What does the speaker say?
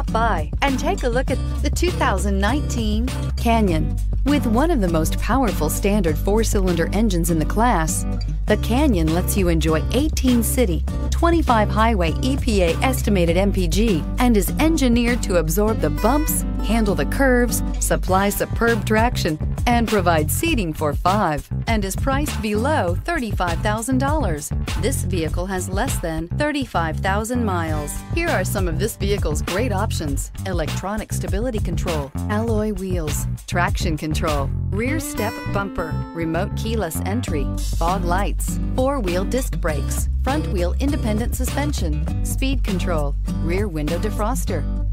Stop by and take a look at the 2019 Canyon. With one of the most powerful standard four-cylinder engines in the class, the Canyon lets you enjoy 18 city, 25 highway EPA estimated MPG and is engineered to absorb the bumps, handle the curves, supply superb traction, and provides seating for five, and is priced below $35,000. This vehicle has less than 35,000 miles. Here are some of this vehicle's great options. Electronic stability control, alloy wheels, traction control, rear step bumper, remote keyless entry, fog lights, four-wheel disc brakes, front wheel independent suspension, speed control, rear window defroster.